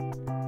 you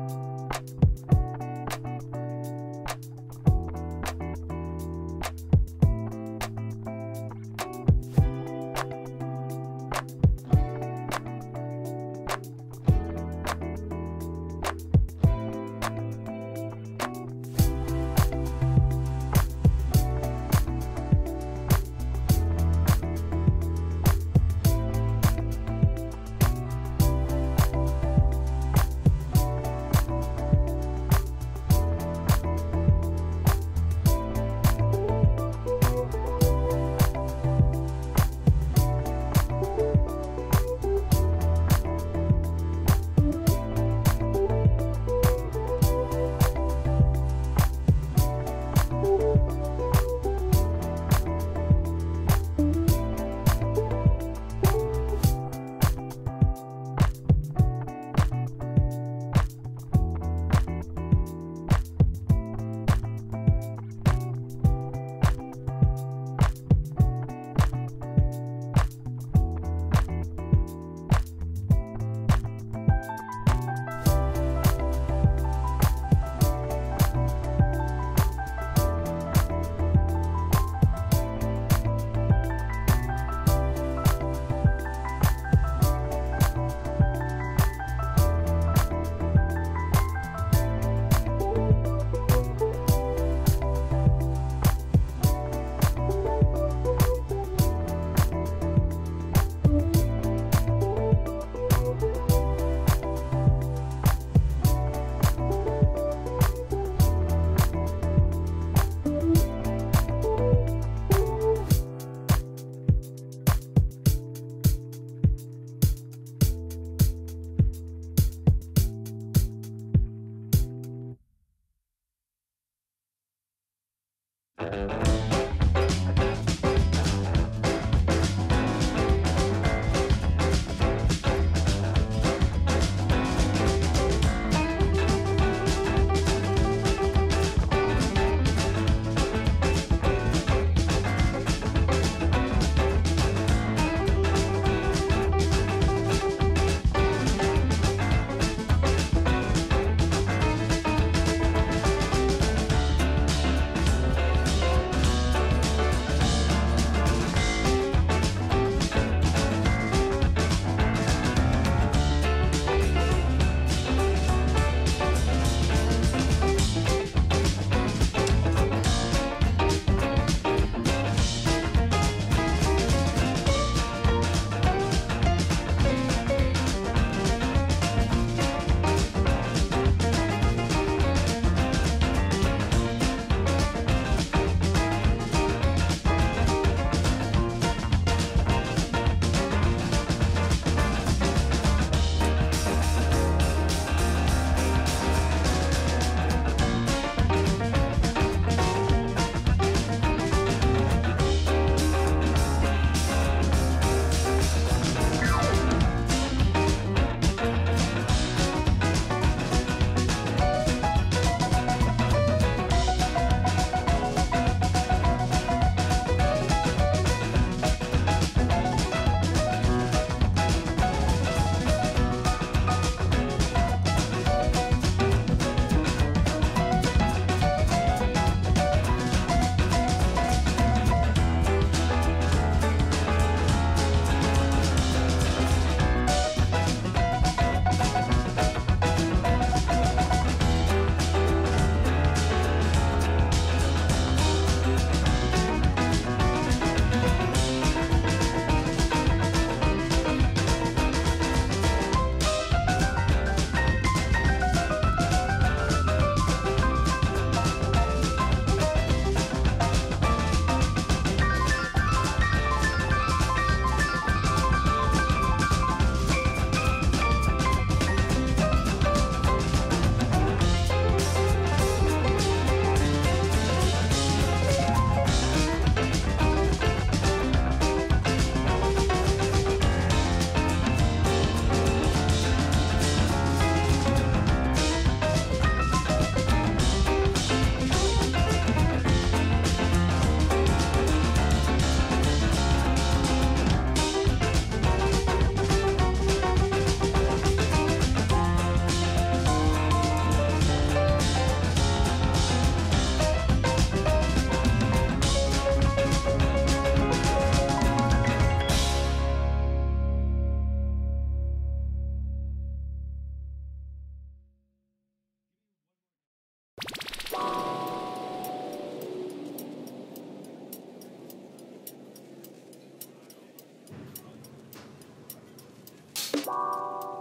Thank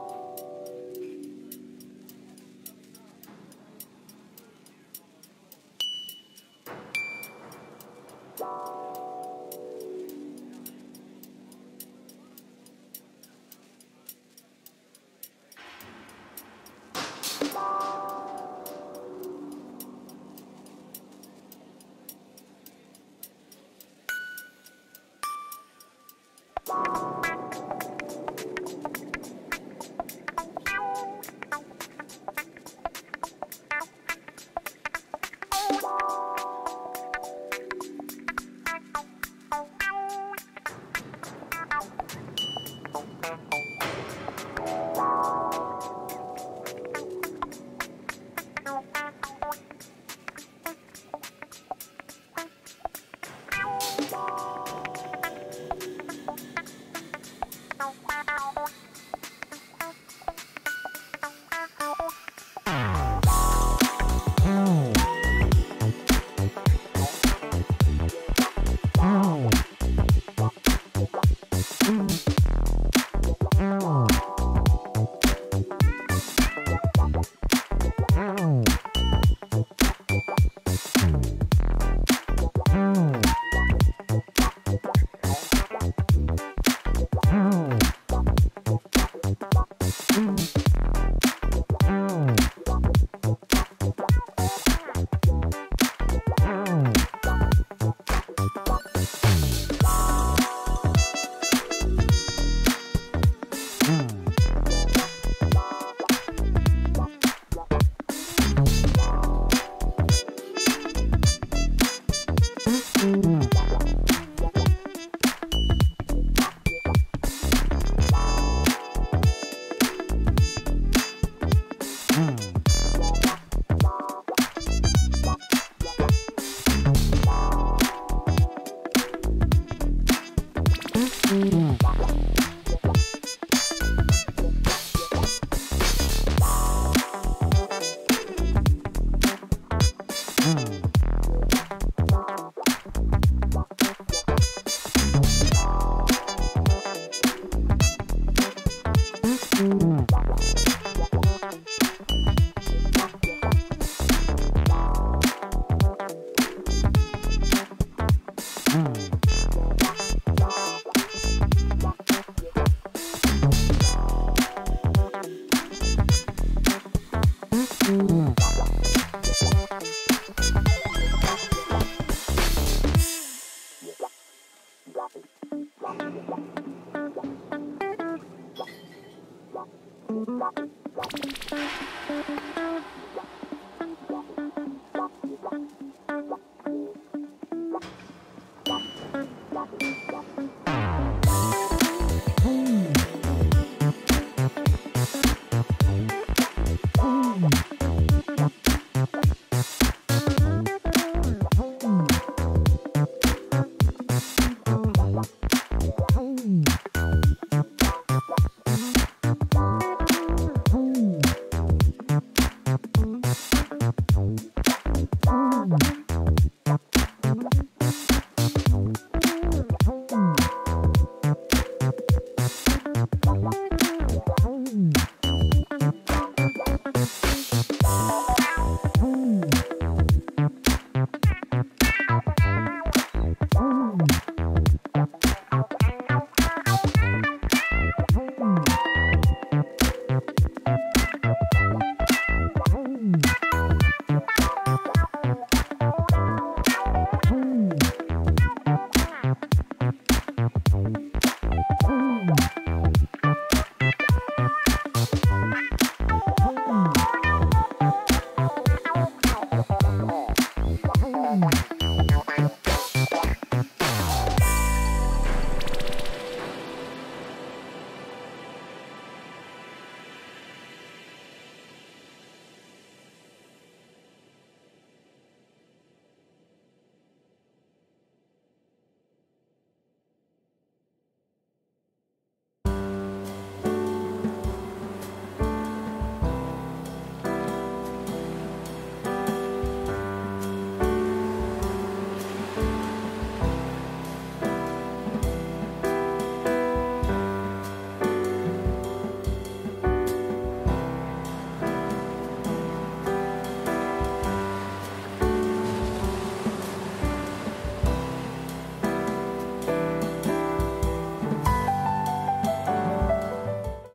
you.